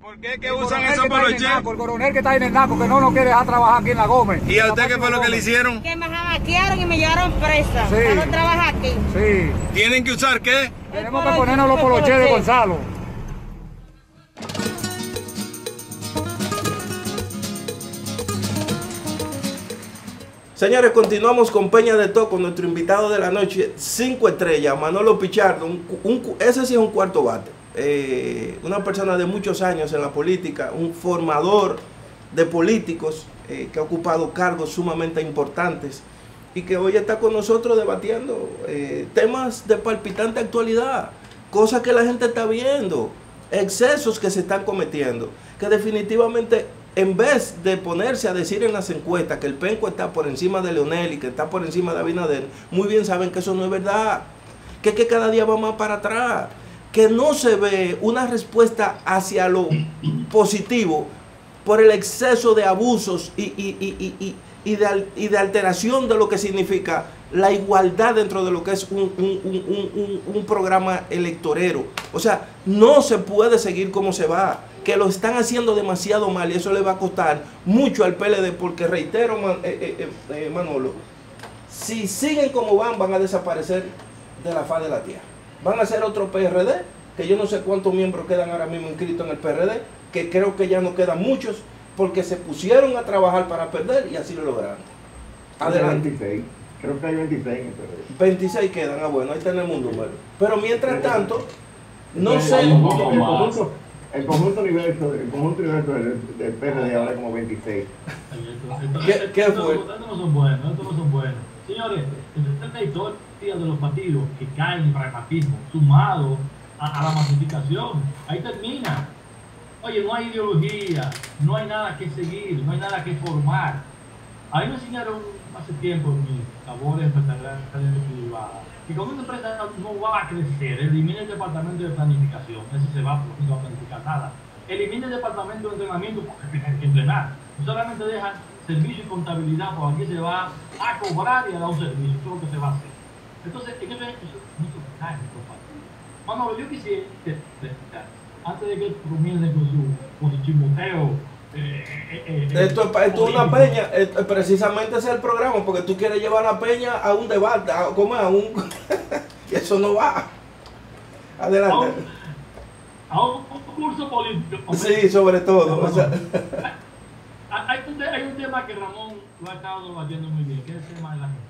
¿Por qué que usan eso por los chefs? El coronel que está en el NACO, que no nos quiere dejar trabajar aquí en la Gómez. ¿Y a usted qué fue lo que le hicieron? Que me jamaquearon y me llevaron presa. Sí. no trabajar aquí. Sí. ¿Tienen que usar qué? Tenemos que ponernos los poloches de Gonzalo. Señores, continuamos con Peña de Toco, nuestro invitado de la noche, cinco estrellas, Manolo Pichardo, ese sí es un cuarto bate. Eh, una persona de muchos años en la política, un formador de políticos eh, que ha ocupado cargos sumamente importantes y que hoy está con nosotros debatiendo eh, temas de palpitante actualidad, cosas que la gente está viendo, excesos que se están cometiendo, que definitivamente en vez de ponerse a decir en las encuestas que el penco está por encima de Leonel y que está por encima de Abinader, muy bien saben que eso no es verdad, que, que cada día va más para atrás que no se ve una respuesta hacia lo positivo por el exceso de abusos y, de, alteración de lo que significa la igualdad dentro de lo que es un, un, programa electorero. O sea, no se puede seguir como se va, que lo están haciendo demasiado mal y eso le va a costar mucho al PLD porque reitero, eh, eh, eh, Manolo, si siguen como van, van a desaparecer de la faz de la tierra van a hacer otro PRD, que yo no sé cuántos miembros quedan ahora mismo inscritos en el PRD, que creo que ya no quedan muchos, porque se pusieron a trabajar para perder y así lo lograron. Adelante. 26. Creo que hay 26 en el PRD. 26 quedan, ah bueno, ahí tenemos un número. Pero mientras tanto, no sé... El conjunto, el conjunto universo, el conjunto universo del, del PRD ahora es como 26. ¿Qué, ¿Qué fue? Estos no son buenos, estos no son buenos. Señores, esta historia de los partidos que caen en pragmatismo, sumado a, la masificación, ahí termina. Oye, no hay ideología, no hay nada que seguir, no hay nada que formar. A mí me enseñaron hace tiempo en mis labores empresariales privadas que cuando una empresa no va a crecer, elimina el departamento de planificación, ese se va, no va a planificar nada. Elimina el departamento de entrenamiento porque tienen que entrenar. Solamente dejan servicio y contabilidad, porque aquí se va a cobrar y a dar un servicio, eso es lo que se va a hacer. Entonces, en eso, eso mucho cae Manolo, yo quisiera, antes de que comiencen con su, con su chimoteo, eh, eh, eh, esto, es una peña, precisamente ese es el programa, porque tú quieres llevar a la peña a un debate, a, ¿cómo a un... eso no va. Adelante. A un, curso político. Sí, sobre todo. O sea, hay, un, hay, un, tema que Ramón lo ha estado debatiendo muy bien, que es el tema de la gente.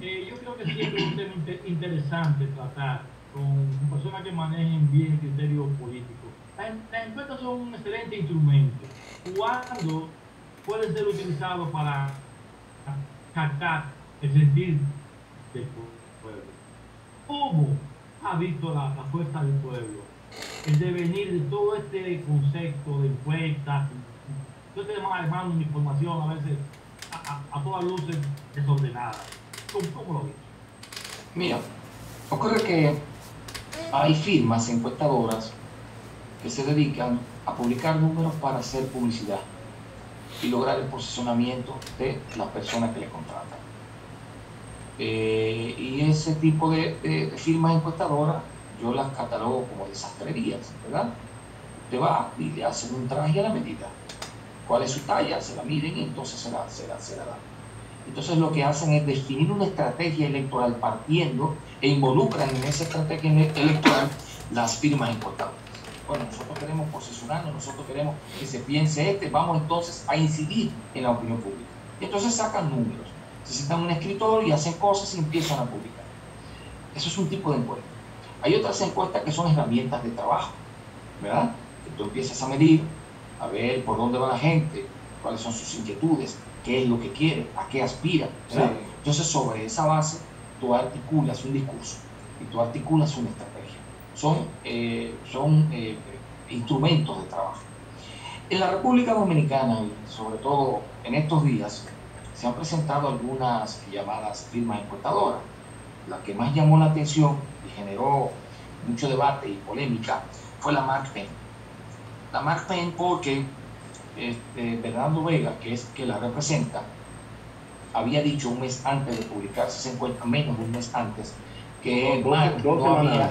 Eh, yo creo que siempre es un tema interesante tratar con personas que manejen bien el criterio político. Las encuestas son un excelente instrumento cuando pueden ser utilizados para captar el sentir del pueblo. ¿Cómo ha visto la, la fuerza del pueblo? El devenir de todo este concepto de encuestas, yo estoy armando una información a veces a, todas luces desordenada. ¿Cómo, ¿Cómo, lo ves? Mira, ocurre que hay firmas encuestadoras que se dedican a publicar números para hacer publicidad y lograr el posicionamiento de las personas que le contratan. Eh, y ese tipo de, firmas encuestadoras yo las catalogo como desastrerías, ¿verdad? Te va y le hacen un traje a la medida cuál es su talla, se la miden y entonces se la, se la, se la dan. Entonces lo que hacen es definir una estrategia electoral partiendo e involucran en esa estrategia electoral las firmas importantes. Bueno, nosotros queremos posicionarnos, nosotros queremos que se piense este, vamos entonces a incidir en la opinión pública. Entonces sacan números, se sientan en un escritorio y hacen cosas y empiezan a publicar. Eso es un tipo de encuesta. Hay otras encuestas que son herramientas de trabajo, ¿verdad? Que tú empiezas a medir a ver por dónde va la gente, cuáles son sus inquietudes, qué es lo que quiere, a qué aspira. Entonces, sobre esa base, tú articulas un discurso y tú articulas una estrategia. Son, eh, son eh, instrumentos de trabajo. En la República Dominicana, y sobre todo en estos días, se han presentado algunas llamadas firmas encuestadoras. La que más llamó la atención y generó mucho debate y polémica fue la Mark la Mark Penn porque este, Bernardo Vega, que es que la representa, había dicho un mes antes de publicarse esa encuesta, menos de un mes antes, que no, había,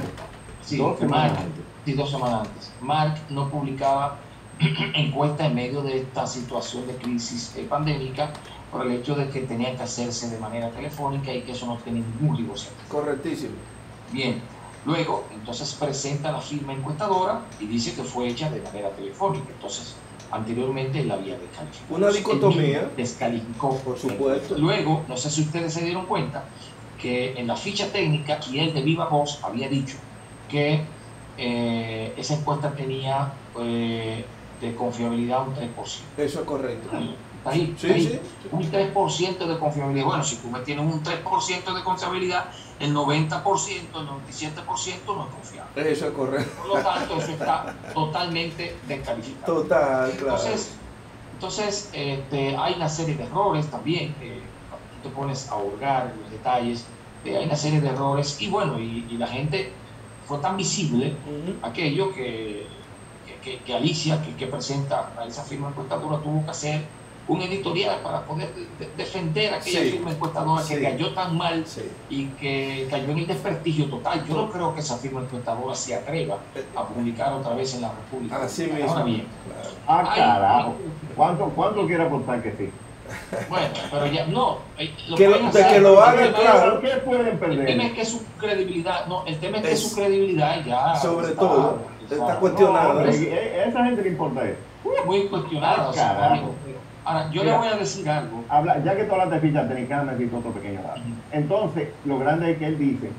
Sí, Dos semanas Mark, antes. sí, dos semanas antes. Mark no publicaba encuesta en medio de esta situación de crisis eh, pandémica por el hecho de que tenía que hacerse de manera telefónica y que eso no tiene ningún rigor. Correctísimo. Bien, luego entonces presenta la firma encuestadora y dice que fue hecha de manera telefónica. Entonces, anteriormente la había descalificado. Una dicotomía. Descalificó. Por supuesto. Luego, no sé si ustedes se dieron cuenta que en la ficha técnica y él de viva voz había dicho que eh, esa encuesta tenía eh, de confiabilidad un 3%. Eso es correcto. Está ahí, Sí, está ahí. sí. Un 3% de confiabilidad. Bueno, si tú me tienes un 3% de confiabilidad, el 90%, el 97% no es confiable. Eso es correcto. Por lo tanto, eso está totalmente descalificado. Total, claro. Entonces, entonces este, hay una serie de errores también. eh, te pones a hurgar los detalles, eh, hay una serie de errores. Y bueno, y, y la gente fue tan visible aquello que, que, que- que Alicia, que, que presenta a esa firma encuestadora, tuvo que hacer un editorial para poder de- de- defender aquella Sí. firma encuestadora Sí. que cayó tan mal Sí. y que cayó en el desprestigio total. Yo no creo que esa firma encuestadora se atreva a publicar otra vez en la República. Así mismo. Ahora bien, Claro. Ah, carajo. ¿Cuánto, cuánto quiere apostar que sí? bueno, pero ya no. eh, lo Que pueden hacer, que lo hagan, claro. ¿Qué pueden El tema es perder? que su credibilidad, no, el tema es que Es- su credibilidad ya Sobre está- todo, está está cuestionada. No, esa gente le importa eso. muy cuestionada. Ah, o sea, carajo. Ahora, yo Mira. le voy a decir algo. Habla, ya que tú hablaste de ficha técnica, necesito otro pequeño dato. Entonces, lo grande es que él dice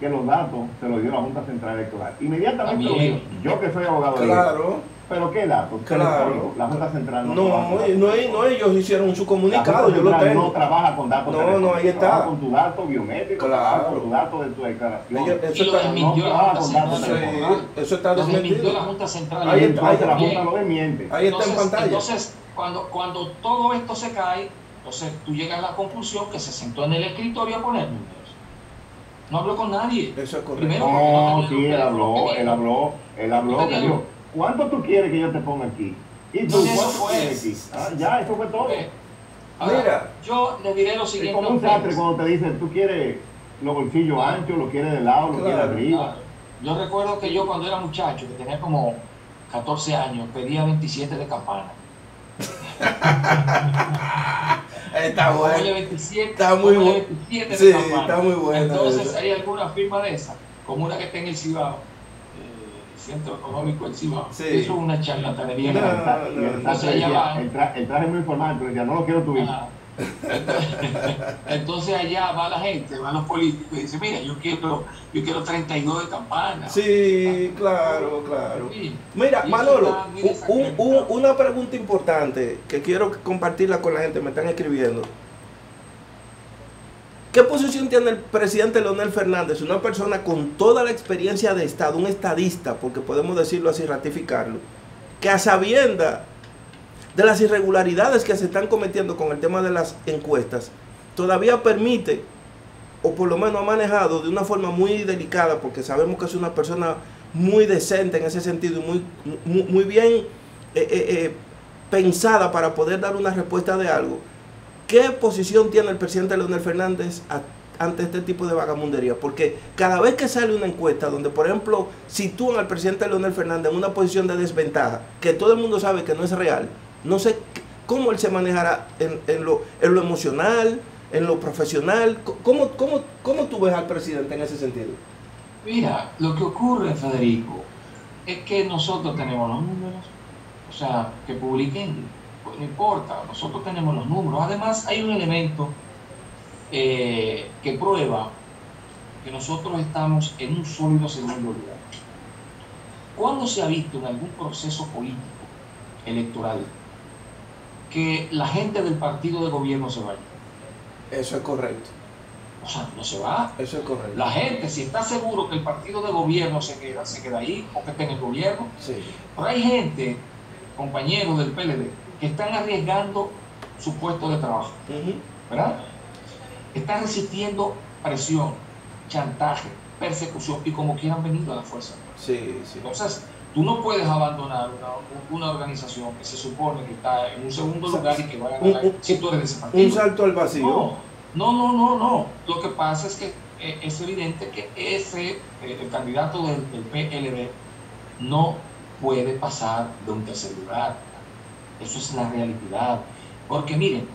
que los datos se los dio la Junta Central Electoral. Inmediatamente lo También. yo que soy abogado de Claro. Pero ¿qué datos? ¿Qué Claro. La Junta Central no, No, trabaja con no, datos. no, no, ellos hicieron su La comunicado, Junta yo lo Central no tengo. trabaja con datos No, no, ahí está. trabaja con tu dato biométrico, Claro. trabaja con tu dato de tu declaración. Ellos- eso está, la trabaja con datos sí, eso está desmentido. la Junta Central. Ahí está, entonces la. Junta lo desmiente. Ahí está en Entonces, pantalla. entonces, cuando, cuando todo esto se cae, entonces tú llegas a la conclusión que se sentó en el escritorio a poner números. No habló con nadie. Eso es correcto. Primero, No, sí, él no habló, él habló, él habló, No tenía- dijo, ¿cuánto tú quieres que yo te ponga aquí? ¿Y tú No, eso cuánto fue. quieres aquí? Ah, ya, eso fue todo. Ahora, Mira. yo le diré lo Es siguiente. como a un sastre cuando te dicen, tú quieres los bolsillos anchos, lo quieres de lado, lo quieres arriba. Claro. Yo recuerdo que yo cuando era muchacho, que tenía como 14 años, pedía 27 de campana. Está bueno. 27, Está muy póngale bu- 27 Sí, está muy buena Entonces. ¿hay alguna firma de esa? Como una que está en el Cibao, Centro Económico del Cibao. Sí. Eso es una charlatanería. No, no, no. va. el, tra- el traje muy formal, pero decía, no lo quiero tu hijo. Ah, Entonces, allá va la gente, van los políticos y dicen, mira, yo quiero, yo quiero 32 de campana. Sí, claro, claro. Sí. Mira, Manolo, un- un- una pregunta importante que quiero compartirla con la gente, me están escribiendo. ¿Qué posición tiene el presidente Leonel Fernández, una persona con toda la experiencia de Estado, un estadista, porque podemos decirlo así, ratificarlo, que a sabienda de las irregularidades que se están cometiendo con el tema de las encuestas, todavía permite, o por lo menos ha manejado de una forma muy delicada, porque sabemos que es una persona muy decente en ese sentido y muy, muy, bien eh, eh, eh, pensada para poder dar una respuesta de algo. ¿Qué posición tiene el presidente Leonel Fernández ante este tipo de vagamundería? Porque cada vez que sale una encuesta donde, por ejemplo, sitúan al presidente Leonel Fernández en una posición de desventaja, que todo el mundo sabe que no es real, no sé cómo él se manejará en, lo, emocional, en lo profesional. ¿Cómo, cómo, ¿Cómo tú ves al presidente en ese sentido? Mira, lo que ocurre, Federico, es que nosotros tenemos los números, o sea, que publiquen, pues no importa, nosotros tenemos los números. Además, hay un elemento eh, que prueba que nosotros estamos en un sólido segundo lugar. ¿Cuándo se ha visto en algún proceso político electoral que la gente del partido de gobierno se vaya? Eso es correcto. O sea, no se va. Eso es correcto. La gente, si está seguro que el partido de gobierno se queda, se queda ahí o que esté en el gobierno. Sí. Pero hay gente, compañeros del PLD, que están arriesgando su puesto de trabajo. ¿verdad? Están resistiendo presión, chantaje, persecución y como quieran venido a la fuerza. Sí, sí. Entonces, tú no puedes abandonar una, una organización que se supone que está en un segundo lugar y que va a ganar un- si tú eres de ese partido. Un salto al vacío. No, no, no, no, no. Lo que pasa es que eh, es evidente que ese, eh, el candidato del, del PLD no puede pasar de un tercer lugar. Eso es la realidad. Porque miren,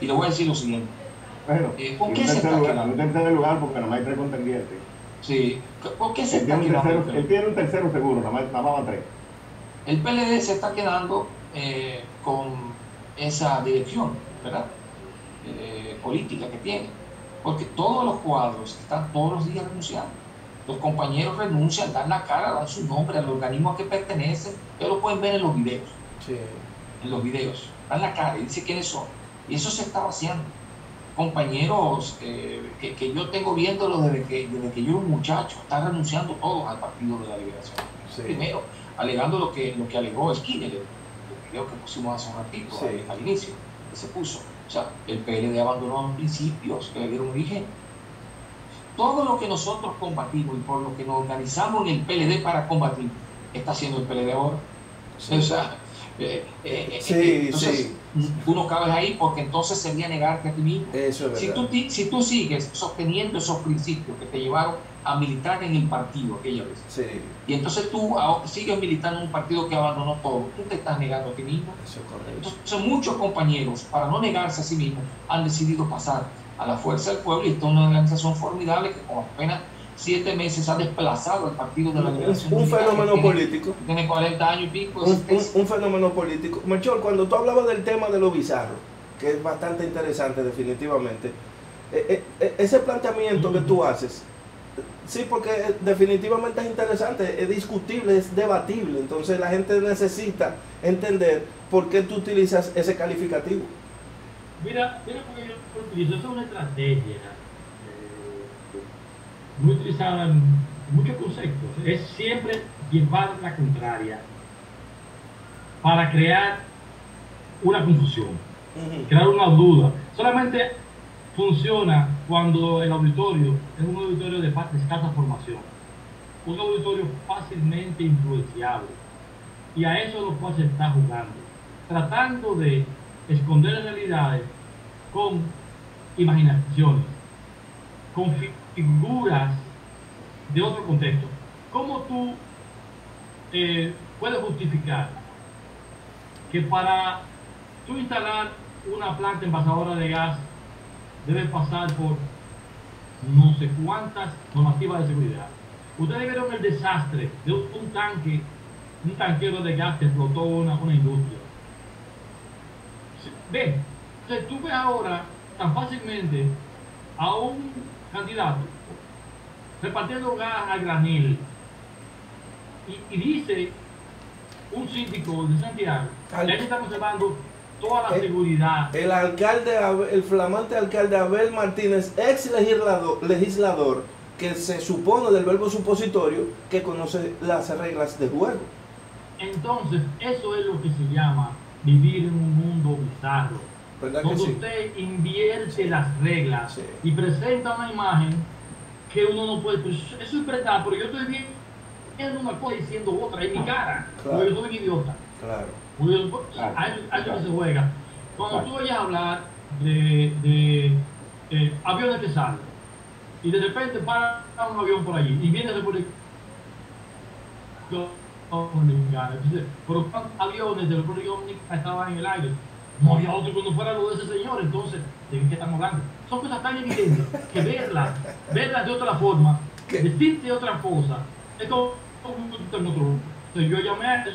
y le voy a decir lo siguiente. Bueno, Eh, ¿por qué se está lugar, quedando? un tercer lugar porque nada más hay tres contendientes. Sí, ¿por qué se Él está tiene, un quedando? tercero, él tiene un tercero seguro, nada más, nada más van tres. El PLD se está quedando eh, con esa dirección, ¿verdad? Eh, política que tiene. Porque todos los cuadros están todos los días renunciando. Los compañeros renuncian, dan la cara, dan su nombre al organismo a que pertenecen. Ustedes lo pueden ver en los videos. Sí. En los videos. Dan la cara y dice quiénes son. Y eso se estaba haciendo. Compañeros eh, que, que yo tengo viéndolo desde que, desde que yo era un muchacho, están renunciando todos al Partido de la Liberación. Sí. Primero, alegando lo que, lo que alegó Skinner, el, el video que pusimos hace un ratito, Sí. al, al inicio, que se puso. O sea, el PLD abandonó los principios que le dieron origen. Todo lo que nosotros combatimos y por lo que nos organizamos en el PLD para combatir, está haciendo el PLD ahora. O sea, eh, eh, eh, Sí, entonces, sí. tú no cabes ahí porque entonces sería negarte a ti mismo. Eso es Si tú, si tú sigues sosteniendo esos principios que te llevaron a militar en el partido aquella vez, Sí, y entonces tú sigues militando en un partido que abandonó todo, tú te estás negando a ti mismo. eso es correcto. Entonces muchos compañeros, para no negarse a sí mismos, han decidido pasar a la fuerza del pueblo y esta es una organización formidable que con apenas siete meses ha desplazado al Partido de la Liberación Un, fenómeno tiene- político. Tiene 40 años y pico. Un, existencia. un- un fenómeno político. Melchor, cuando tú hablabas del tema de lo bizarro, que es bastante interesante definitivamente, eh, eh, eh, ese planteamiento que tú haces, sí, porque eh, definitivamente es interesante, es discutible, es debatible, entonces la gente necesita entender por qué tú utilizas ese calificativo. Mira, mira porque yo utilizo, es una estrategia muy utilizada en muchos conceptos. Es siempre llevar la contraria para crear una confusión, crear una duda. Solamente funciona cuando el auditorio es un auditorio de escasa formación, un auditorio fácilmente influenciable. Y a eso es lo cual se está jugando, tratando de esconder realidades con imaginaciones, con figuras de otro contexto. ¿Cómo tú eh, puedes justificar que para tú instalar una planta envasadora de gas debe pasar por no sé cuántas normativas de seguridad? Ustedes vieron el desastre de un, tanque, un tanquero de gas que explotó una, una industria. Sí, Ve, entonces tú ves ahora tan fácilmente a un candidato repartiendo gas a granel y, y dice un síndico de Santiago Al- que está conservando toda la Eh, seguridad. El alcalde, el flamante alcalde Abel Martínez, ex legislador, legislador, que se supone del verbo supositorio, que conoce las reglas de juego. Entonces, eso es lo que se llama vivir en un mundo bizarro, ¿Verdad que donde sí? usted invierte las reglas Sí. y presenta una imagen que uno no puede. Pues eso es verdad, pero yo estoy viendo una cosa y diciendo otra en mi cara, Claro. porque yo soy un idiota. Claro. Yo- Claro, a eso- a eso claro. que se juega. Cuando Claro. tú vayas a hablar de, de eh, aviones que salen y de repente para un avión por allí y viene República Dominicana, entonces, pero ¿cuántos aviones de República Dominicana estaban en el aire? No había otro que no fuera lo de ese señor, entonces, ¿de qué estamos hablando? Son cosas tan evidentes que verlas, verlas de otra forma, ¿Qué? decirte otra cosa, es como en otro mundo. Entonces yo llamé a eso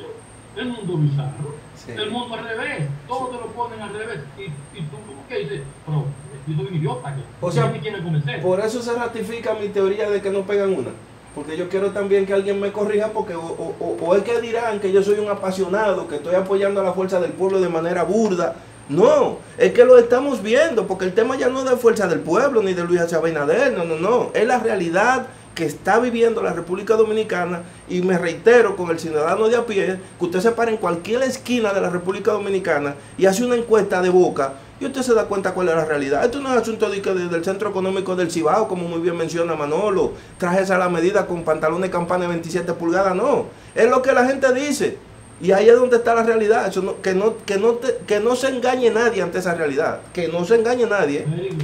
el mundo bizarro, Sí. el mundo al revés, todo te lo ponen al revés. Y, y tú, ¿cómo que dices? Pero yo soy un idiota que O sea, ¿quién me quiere convencer. Por eso se ratifica mi teoría de que no pegan una. Porque yo quiero también que alguien me corrija, porque o, o- o- es que dirán que yo soy un apasionado, que estoy apoyando a la fuerza del pueblo de manera burda. No, es que lo estamos viendo, porque el tema ya no es de fuerza del pueblo ni de Luis H. Abinader, no, no, no. Es la realidad que está viviendo la República Dominicana y me reitero con el ciudadano de a pie que usted se para en cualquier esquina de la República Dominicana y hace una encuesta de boca y usted se da cuenta cuál es la realidad. Esto no es asunto de que de- del Centro Económico del Cibao, como muy bien menciona Manolo, trajes a la medida con pantalones campana de 27 pulgadas, no. Es lo que la gente dice. Y ahí es donde está la realidad. Eso no- que, no, que, no te- que no se engañe nadie ante esa realidad. Que no se engañe nadie. Good.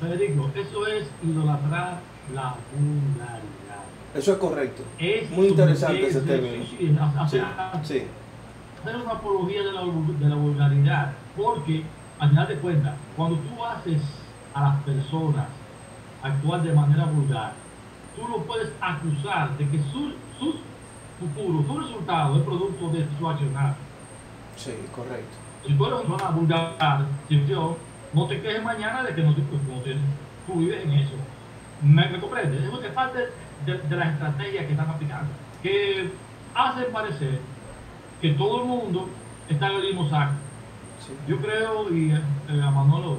Federico, eso es idolatrar la vulgaridad. Eso es correcto. Muy interesante ese término. sí, hacer una apología de la, de la vulgaridad, porque al final de cuentas, cuando tú haces a las personas actuar de manera vulgar, tú lo puedes acusar de que su, su futuro, su resultado es producto de su accionar. Sí, correcto. Si tú eres una vulgar, Silvio, no te quejes mañana de que no te, no te- tú vives en eso. ¿Me, me comprendes? Eso es parte de, de las estrategias que están aplicando, que hacen parecer que todo el mundo está en el mismo saco. Sí. Yo creo, y eh, a Manolo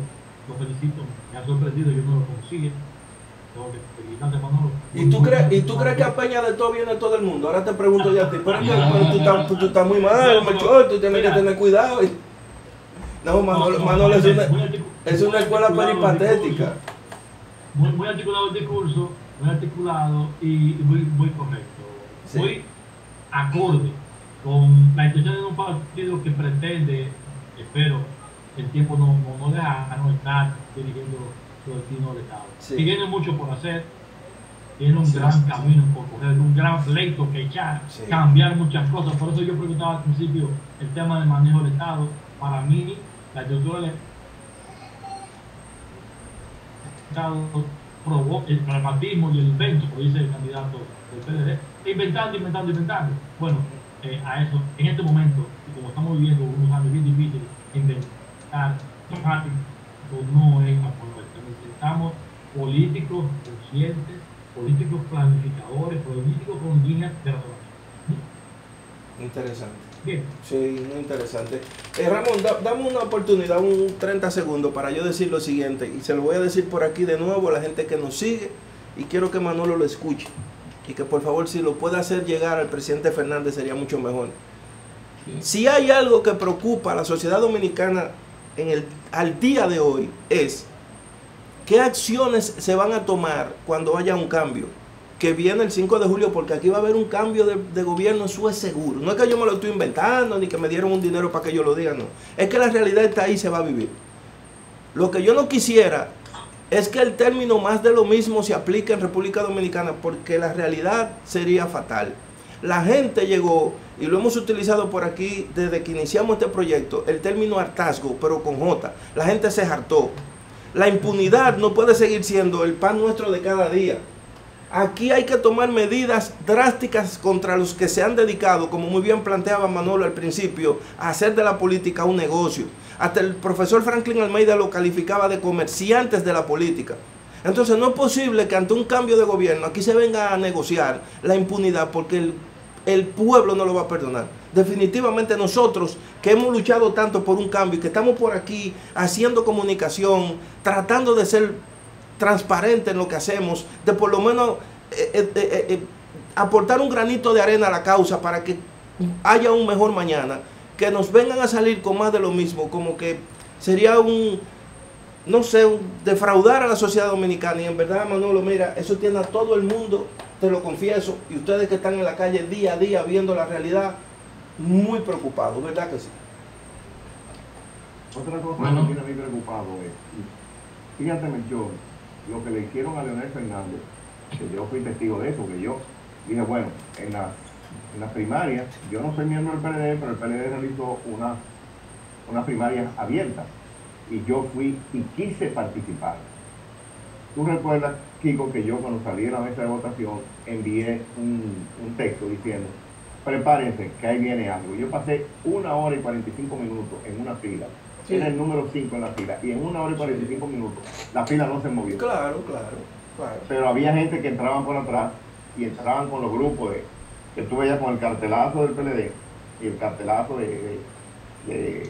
lo felicito, me ha sorprendido, yo no lo conocía. Tengo que felicitarte, Manolo. ¿Y tú, crees, ¿Y tú crees que a Peña de todo viene todo el mundo? Ahora te pregunto yo a ti, pero, pero tú, estás, tú estás muy mal, Melchor, tú tienes que tener cuidado. No, Manolo, Manolo es, una, es una escuela peripatética. Muy, muy articulado el discurso, muy articulado y muy, muy correcto. Muy acorde con la intención de un partido que pretende, espero, el tiempo no, no, no lejano, estar dirigiendo su destino del Estado. Sí. Y tiene mucho por hacer, tiene un Sí, gran sí, camino por correr, un gran pleito que echar, cambiar muchas cosas. Por eso yo preguntaba al principio el tema del manejo del Estado. Para mí, la estructura del Estado provoca el pragmatismo y el invento, como dice el candidato del PLD, inventando, inventando, inventando. Bueno, eh, a eso, en este momento, y como estamos viviendo unos años bien difíciles, inventar pragmático no es apoyo. Necesitamos políticos conscientes, políticos planificadores, políticos con líneas de razonamiento. Interesante. Bien, Sí, muy interesante. Eh, Ramón, da- dame una oportunidad, un 30 segundos para yo decir lo siguiente. Y se lo voy a decir por aquí de nuevo a la gente que nos sigue. Y quiero que Manolo lo escuche. Y que por favor, si lo puede hacer llegar al presidente Fernández, sería mucho mejor. Si hay algo que preocupa a la sociedad dominicana en el, al día de hoy, es qué acciones se van a tomar cuando haya un cambio. Que viene el 5 de julio, porque aquí va a haber un cambio de, gobierno, eso es seguro. No es que yo me lo estoy inventando, ni que me dieron un dinero para que yo lo diga, no. Es que la realidad está ahí se va a vivir. Lo que yo no quisiera es que el término más de lo mismo se aplique en República Dominicana, porque la realidad sería fatal. La gente llegó, y lo hemos utilizado por aquí desde que iniciamos este proyecto, el término hartazgo, pero con J. La gente se hartó. La impunidad no puede seguir siendo el pan nuestro de cada día. Aquí hay que tomar medidas drásticas contra los que se han dedicado, como muy bien planteaba Manolo al principio, a hacer de la política un negocio. Hasta el profesor Franklin Almeida lo calificaba de comerciantes de la política. Entonces no es posible que ante un cambio de gobierno aquí se venga a negociar la impunidad porque el, el pueblo no lo va a perdonar. Definitivamente nosotros que hemos luchado tanto por un cambio y que estamos por aquí haciendo comunicación, tratando de ser transparente en lo que hacemos, de por lo menos eh, eh, eh, aportar un granito de arena a la causa para que haya un mejor mañana, que nos vengan a salir con más de lo mismo, como que sería un, no sé, defraudar a la sociedad dominicana. Y en verdad, Manolo, mira, eso tiene a todo el mundo, te lo confieso, y ustedes que están en la calle día a día viendo la realidad, muy preocupados, ¿verdad que sí? Otra cosa Bueno. que me tiene a mí preocupado es, fíjate Melchor, lo que le hicieron a Leonel Fernández, que yo fui testigo de eso, que yo dije, bueno, en las en las primarias, yo no soy miembro del PLD, pero el PLD realizó una, unas primarias abiertas y yo fui y quise participar. Tú recuerdas, Kiko, que yo cuando salí de la mesa de votación envié un, un texto diciendo, prepárense, que ahí viene algo. Yo pasé una hora y 45 minutos en una fila, Sí. era el número 5 en la fila, y en una hora y 45 minutos la fila no se movió. Claro, claro, claro. Pero había gente que entraban por atrás y entraban con los grupos de, que tú veías con el cartelazo del PLD y el cartelazo de, de- de-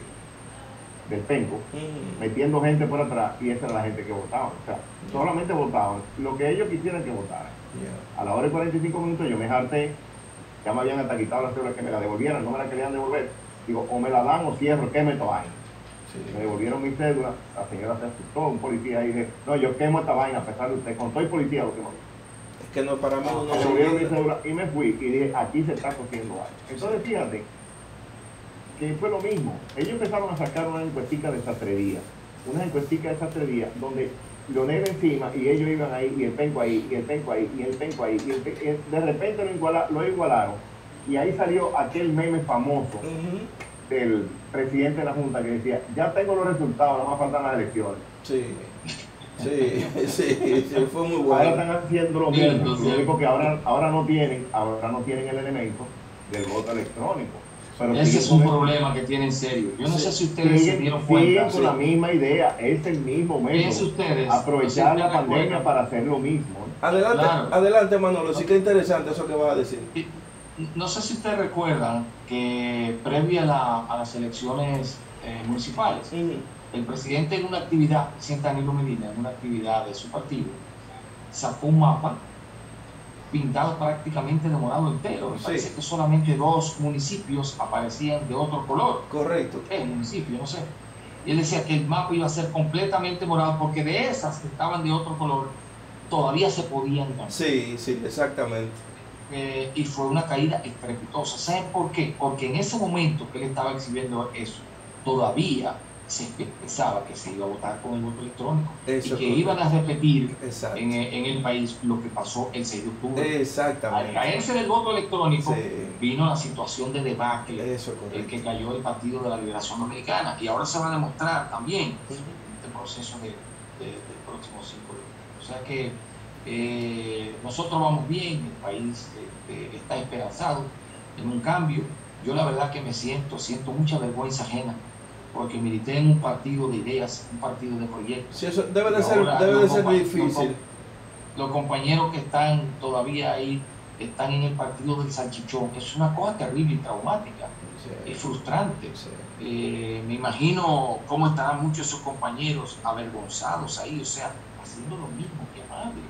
del Penco, Mm. metiendo gente por atrás y esa era la gente que votaba. O sea, solamente votaban lo que ellos quisieran que votaran. Yeah. A la hora y 45 minutos yo me harté, ya me habían hasta quitado la cédula que me la devolvieran, no me la querían devolver. Digo, o me la dan o cierro, queme esta vaina. Sí. Me devolvieron mi cédula, la señora se asustó, un policía ahí dice, no, yo quemo esta vaina a pesar de usted, con todo el policía lo quemo. Es que no, para mí no Me devolvieron mi cédula y me fui y dije, aquí se está cociendo algo. Entonces fíjate que fue lo mismo. Ellos empezaron a sacar una encuestica de sastrería, una encuestica de sastrería donde Leonel encima y ellos iban ahí y el penco ahí y el penco ahí y el penco ahí y el y de repente lo, iguala- lo igualaron y ahí salió aquel meme famoso del presidente de la Junta que decía, ya tengo los resultados, no más faltan las elecciones. Sí, sí, sí, sí, fue muy Ahora bueno. están haciendo lo mismo, lo único que ahora, ahora no tienen, ahora no tienen el elemento del voto electrónico. Pero Ese es un con problema que tienen serio. Yo no Sí. sé si ustedes se dieron siguen cuenta. con la misma idea, es el mismo Fíjense método. ustedes. Aprovechar no la pandemia para hacer lo mismo. Adelante, Claro. adelante Manolo, sí que interesante eso que vas a decir. No sé si ustedes recuerdan que previa a, la- a las elecciones eh, municipales, el presidente en una actividad, presidente Danilo Medina, en una actividad de su partido, sacó un mapa pintado prácticamente de morado entero. Me Sí. parece que solamente dos municipios aparecían de otro color. Correcto. Tres municipios, no sé. Y él decía que el mapa iba a ser completamente morado porque de esas que estaban de otro color todavía se podían ganar. Sí, sí, exactamente. Eh, y fue una caída estrepitosa. ¿Saben por qué? Porque en ese momento que él estaba exhibiendo eso, todavía se pensaba que se iba a votar con el voto electrónico Eso y que iban a repetir en, en el país lo que pasó el 6 de octubre. Al Exactamente. caerse del voto electrónico, Sí. vino la situación de debacle Eso es el que cayó el Partido de la Liberación Dominicana. Y ahora se va a demostrar también Ujú. este proceso de, de- del próximo 5 de octubre. O sea que eh, nosotros vamos bien, el país este, está esperanzado en un cambio. Yo la verdad que me siento, siento mucha vergüenza ajena, porque milité en un partido de ideas, un partido de proyectos. Sí, eso debe de Y ser, debe de ser los difícil. Los compañeros que están todavía ahí están en el partido del salchichón. Es una cosa terrible y traumática, Sí, es frustrante. sí. Eh, me imagino cómo estarán muchos de esos compañeros avergonzados ahí, o sea, haciendo lo mismo que madre,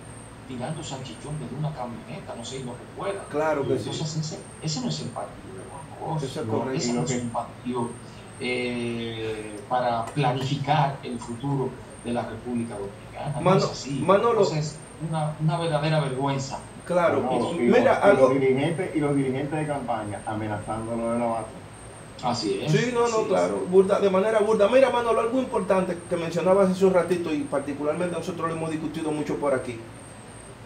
tirando salchichón desde una camioneta, no sé si lo recuerdan. Claro que sí. Ese, ese no es el partido de Juan es no, ese no es un partido eh, para planificar el futuro de la República Dominicana. no Mano- es así. Manolo- Entonces, una, una verdadera vergüenza. Claro. No, y- y, mira, los, algo. los dirigentes y los dirigentes de campaña amenazándolo de la base. Así es. Sí, no, no, claro, burda, de manera burda. Mira, Manolo, algo importante que mencionabas hace un ratito y particularmente nosotros lo hemos discutido mucho por aquí.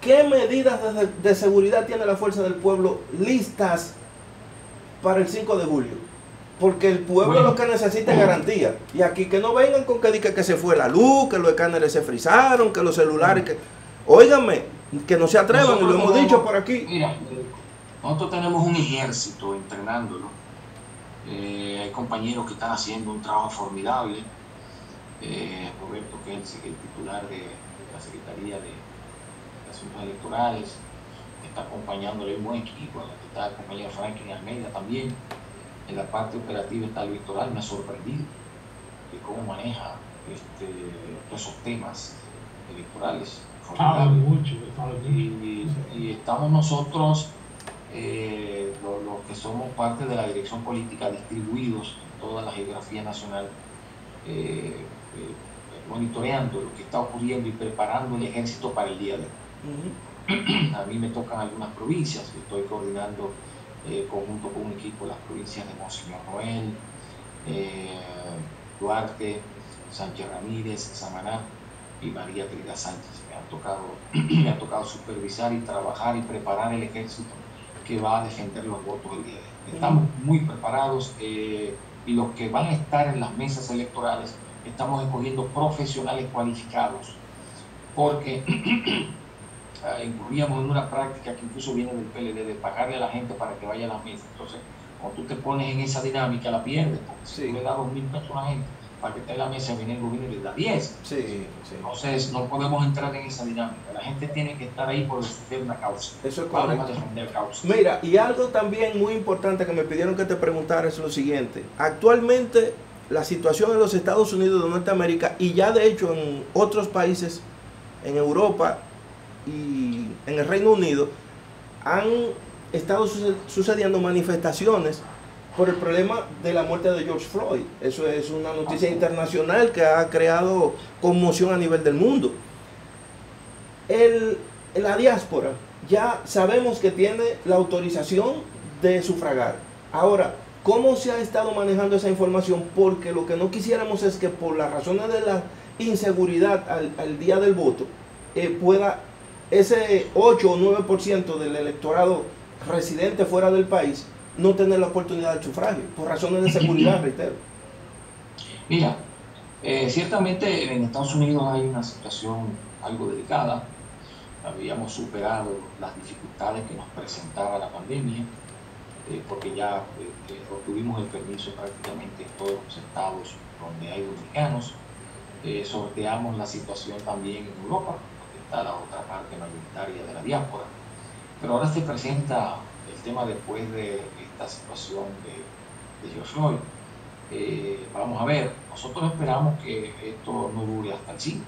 ¿Qué medidas de, de seguridad tiene la Fuerza del Pueblo listas para el 5 de julio? Porque el pueblo Bueno. lo que necesita es garantía. Y aquí que no vengan con que diga que se fue la luz, que los escáneres se frizaron, que los celulares, que... Óiganme, que no se atrevan, y lo hemos dicho por aquí. Mira, nosotros tenemos un ejército entrenándolo. Eh, hay compañeros que están haciendo un trabajo formidable. Eh, Roberto, que es el titular de, la Secretaría de, Asuntos Electorales, que está acompañándole un buen equipo, que está el compañero Franklin Almeida también. En la parte operativa está Luis Toral, me ha sorprendido de cómo maneja este, todos esos temas electorales. Mucho, mucho. y, y estamos nosotros, eh, los, los que somos parte de la dirección política, distribuidos en toda la geografía nacional, eh, eh, monitoreando lo que está ocurriendo y preparando el ejército para el día de hoy. Ujú. A mí me tocan algunas provincias, estoy coordinando eh, conjunto con un equipo las provincias de Monseñor Noel, eh, Duarte, Sánchez Ramírez, Samaná y María Trinidad Sánchez. Me ha, tocado, me ha tocado supervisar y trabajar y preparar el ejército que va a defender los votos del día de hoy. Estamos muy preparados eh, y los que van a estar en las mesas electorales estamos escogiendo profesionales cualificados porque incurríamos en una práctica que incluso viene del PLD de pagarle a la gente para que vaya a la mesa. Entonces, cuando tú te pones en esa dinámica, la pierdes, porque si tú le das dos mil pesos a la gente para que esté en la mesa, viene el gobierno y le da 10. Sí, sí. Entonces, no podemos entrar en esa dinámica. La gente tiene que estar ahí por defender una causa. Eso es correcto. defender causas. Mira, y algo también muy importante que me pidieron que te preguntara es lo siguiente. Actualmente la situación en los Estados Unidos de Norteamérica y ya de hecho en otros países, en Europa y en el Reino Unido, han estado suce- sucediendo manifestaciones por el problema de la muerte de George Floyd. Eso es una noticia internacional que ha creado conmoción a nivel del mundo. El, la diáspora ya sabemos que tiene la autorización de sufragar. Ahora, ¿cómo se ha estado manejando esa información? Porque lo que no quisiéramos es que por las razones de la inseguridad al, al día del voto, eh, pueda ese 8 o 9% del electorado residente fuera del país no tener la oportunidad de sufragio, por razones de seguridad, reitero. Mira, eh, ciertamente en Estados Unidos hay una situación algo delicada. Habíamos superado las dificultades que nos presentaba la pandemia, eh, porque ya eh, obtuvimos el permiso prácticamente en todos los estados donde hay dominicanos. sorteamos la situación también en Europa, está la otra parte mayoritaria de la diáspora. Pero ahora se presenta el tema después de esta situación de, de George Floyd. Eh, vamos a ver, nosotros esperamos que esto no dure hasta el 5,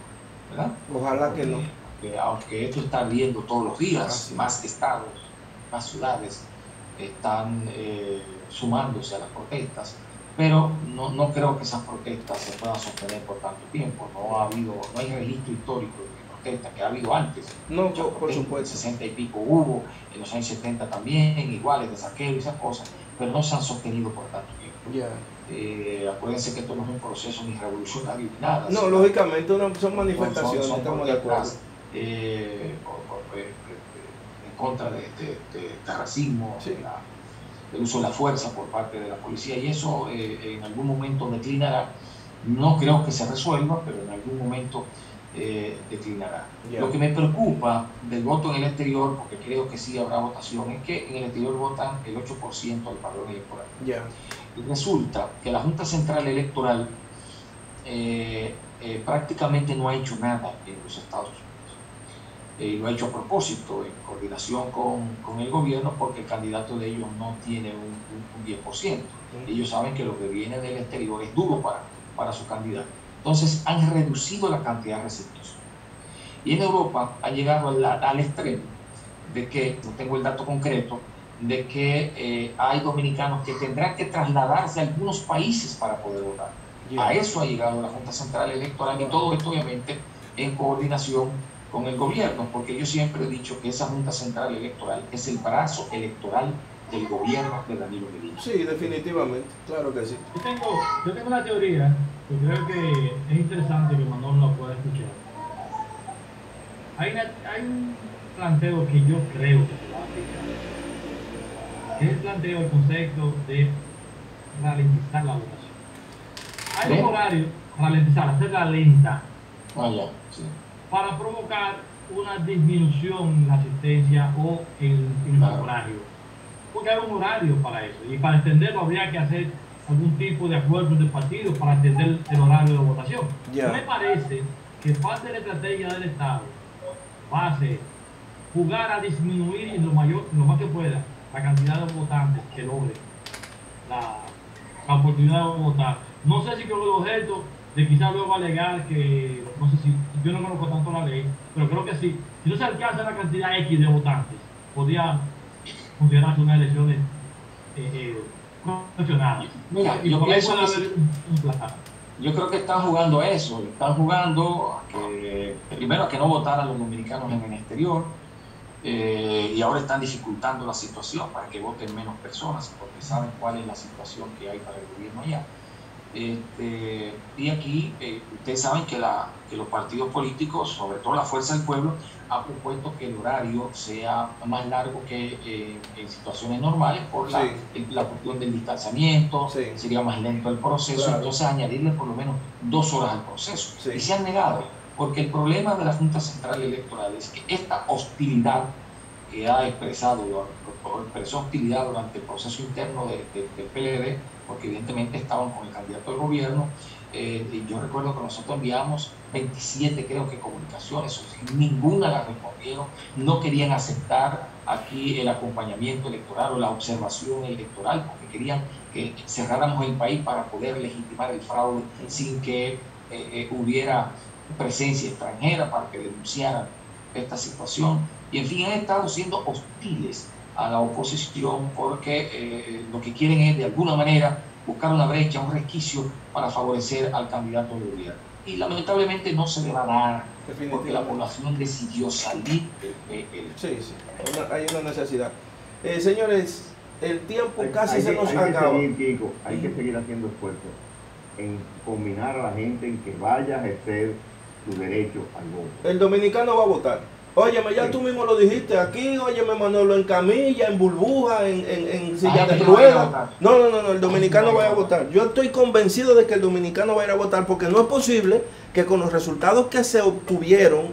¿verdad? Ojalá que no. Porque, aunque esto está viendo todos los días, más estados, más ciudades están eh, sumándose a las protestas, pero no, no, creo que esas protestas se puedan sostener por tanto tiempo. No ha habido, no hay registro histórico de protestas que ha habido antes. No, por supuesto. 60 y pico hubo, en los años 70 también, iguales de saqueo y esas cosas, pero no se han sostenido por tanto tiempo. Yeah. Eh, acuérdense que esto no es un proceso ni revolucionario ni nada. No, lógicamente no, son manifestaciones, son, estamos de acuerdo. Eh, por, eh, en contra de, de, de, de racismo, Sí. la, del uso de la fuerza por parte de la policía, y eso eh, en algún momento declinará. No creo que se resuelva, pero en algún momento eh, declinará. Lo que me preocupa del voto en el exterior, porque creo que sí habrá votación, es que en el exterior votan el 8% del padrón electoral. Ya. Y resulta que la Junta Central Electoral eh, eh, prácticamente no ha hecho nada en los Estados Unidos. Eh, lo ha hecho a propósito, en coordinación con, con, el gobierno, porque el candidato de ellos no tiene un, un, un 10%. Ellos saben que lo que viene del exterior es duro para, para su candidato. Entonces han reducido la cantidad de receptos. Y en Europa ha llegado al, al extremo de que, no tengo el dato concreto, de que eh, hay dominicanos que tendrán que trasladarse a algunos países para poder votar. Yeah. A eso ha llegado la Junta Central Electoral y todo esto obviamente en coordinación con el gobierno, porque yo siempre he dicho que esa Junta Central Electoral es el brazo electoral del gobierno de Danilo Medina. Sí, definitivamente, claro que sí. Yo tengo, yo tengo una teoría que creo que es interesante que Manolo la pueda escuchar. Hay, una, hay un planteo que yo creo que se va a aplicar, es el planteo, el concepto de ralentizar la votación. Hay un horario, ralentizar, hacerla lenta, ah, ya, sí. para provocar una disminución en la asistencia o en, en el horario. Porque hay un horario para eso. Y para entenderlo habría que hacer algún tipo de acuerdo de partido para entender el horario de votación. Yeah. Me parece que parte de la estrategia del Estado va a ser jugar a disminuir en lo, mayor, lo más que pueda la cantidad de votantes que logre la, la oportunidad de votar. No sé si con el objeto de quizás luego alegar que, no sé si, yo no conozco tanto la ley, pero creo que sí, si no se alcanza la cantidad X de votantes, podría considerarse unas elecciones eh, eh, Mira, y ahí pienso que. Yo creo que están jugando a eso, están jugando a que, primero a que no votaran los dominicanos en el exterior, eh, y ahora están dificultando la situación para que voten menos personas, porque saben cuál es la situación que hay para el gobierno allá. Este, y aquí eh, ustedes saben que, la, que los partidos políticos, sobre todo la Fuerza del Pueblo, ha propuesto que el horario sea más largo que eh, en situaciones normales por la, Sí. la cuestión del distanciamiento, Sí. sería más lento el proceso, Claro. entonces añadirle por lo menos dos horas al proceso. Sí. Y se han negado, porque el problema de la Junta Central Electoral es que esta hostilidad que ha expresado, o expresó hostilidad durante el proceso interno de- de- del PLD, porque evidentemente estaban con el candidato del gobierno. Eh, yo recuerdo que nosotros enviamos 27, creo que comunicaciones, ninguna la respondieron, no querían aceptar aquí el acompañamiento electoral o la observación electoral, porque querían que cerráramos el país para poder legitimar el fraude sin que eh, eh, hubiera presencia extranjera para que denunciaran esta situación. Y en fin, han estado siendo hostiles a la oposición porque eh, lo que quieren es de alguna manera buscar una brecha, un resquicio para favorecer al candidato del gobierno. Y lamentablemente no se le va a dar porque la población decidió salir del PL. Sí, sí, una- hay una necesidad. Eh, señores, el tiempo Hay- casi hay se que- nos hay que acaba. seguir, Kiko, hay que seguir haciendo esfuerzos. en combinar a la gente en que vaya a ejercer su derecho al voto. El dominicano va a votar. Óyeme, ya tú mismo lo dijiste aquí, óyeme Manolo, en camilla, en burbuja, en, en, en silla de ruedas. No, no, no, no, el dominicano va a votar. Yo estoy convencido de que el dominicano va a ir a votar porque no es posible que con los resultados que se obtuvieron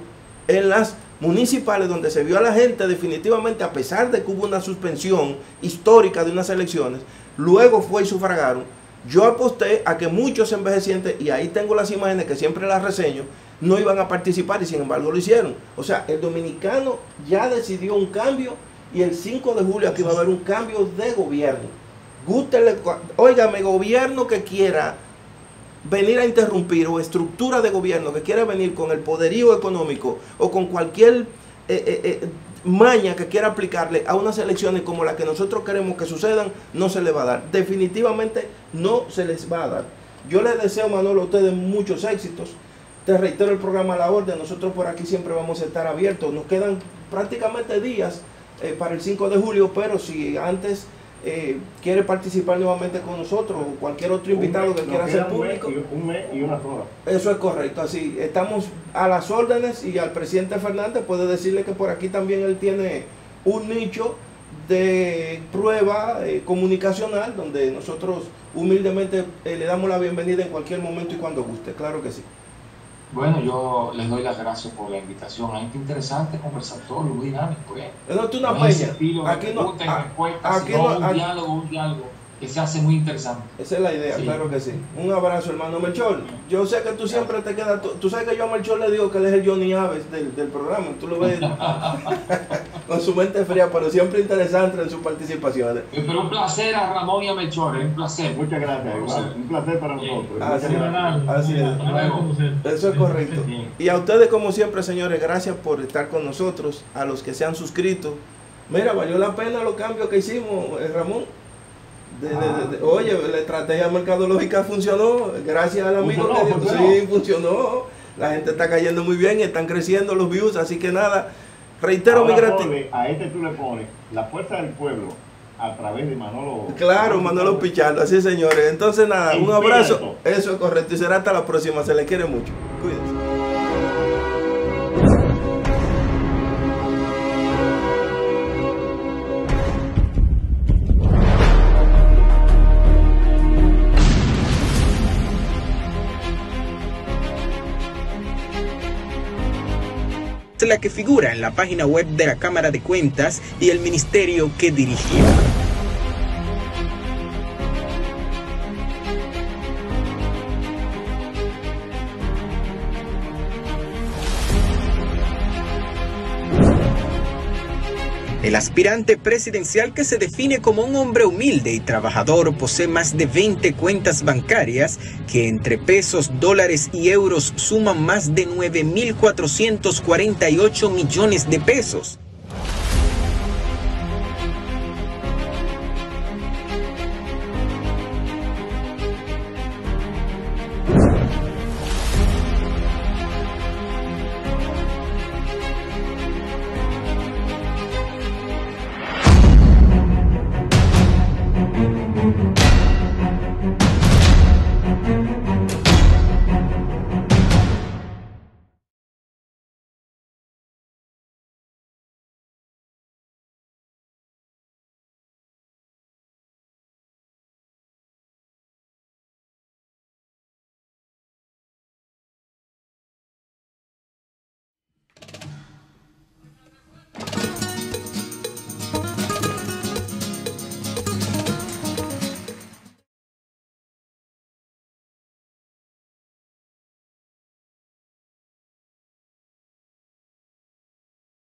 en las municipales donde se vio a la gente definitivamente, a pesar de que hubo una suspensión histórica de unas elecciones, luego fue y sufragaron. Yo aposté a que muchos envejecientes, y ahí tengo las imágenes que siempre las reseño, no iban a participar y sin embargo lo hicieron. O sea, el dominicano ya decidió un cambio y el 5 de julio aquí va a haber un cambio de gobierno. Gústele, óigame, gobierno que quiera venir a interrumpir o estructura de gobierno que quiera venir con el poderío económico o con cualquier eh, eh, eh, maña que quiera aplicarle a unas elecciones como las que nosotros queremos que sucedan, no se le va a dar. Definitivamente no se les va a dar. Yo les deseo, Manolo, a ustedes muchos éxitos. Te reitero el programa la orden, nosotros por aquí siempre vamos a estar abiertos. Nos quedan prácticamente días eh, para el 5 de julio, pero si antes eh, quiere participar nuevamente con nosotros o cualquier otro invitado mes, que quiera ser un mes público. y- Un mes y unas horas. Eso es correcto, así. Estamos a las órdenes y al presidente Fernández puede decirle que por aquí también él tiene un nicho de prueba eh, comunicacional donde nosotros humildemente eh, le damos la bienvenida en cualquier momento y cuando guste, claro que sí. Bueno, yo les doy las gracias por la invitación a este interesante conversatorio, muy dinámico. ¿eh? No es una No peña. Aquí no, preguntas y a- respuestas, aquí no, un a- diálogo, un diálogo que se hace muy interesante. Esa es la idea, Sí. claro que sí. Un abrazo, hermano Melchor. Yo sé que tú siempre te quedas. Tú, tú sabes que yo a Melchor le digo que él es el Johnny Aves del, del programa. Tú lo ves con su mente fría, pero siempre interesante en sus participaciones. Eh, Pero un placer a Ramón y a Melchor, ¿eh? un placer. Muchas gracias. Un placer para nosotros. Así es. Así. Eso es correcto. Y a ustedes, como siempre, señores, gracias por estar con nosotros. A los que se han suscrito. Mira, valió la pena los cambios que hicimos, eh, Ramón. De- de- de- de- oye, la estrategia mercadológica funcionó. Gracias al amigo Funcionó, que dijo, funcionó. sí, funcionó. La gente está cayendo muy bien, están creciendo los views. Así que nada, reitero mi Ahora gratitud. ponle, a este tú le pones la fuerza del pueblo a través de Manolo. Claro, Manolo Pichardo, así señores. Entonces nada, un abrazo. Eso es correcto y será hasta la próxima. Se les quiere mucho. Cuídense. Que figura en la página web de la Cámara de Cuentas y el ministerio que dirigía. El aspirante presidencial que se define como un hombre humilde y trabajador posee más de 20 cuentas bancarias que entre pesos, dólares y euros suman más de 9.448 millones de pesos.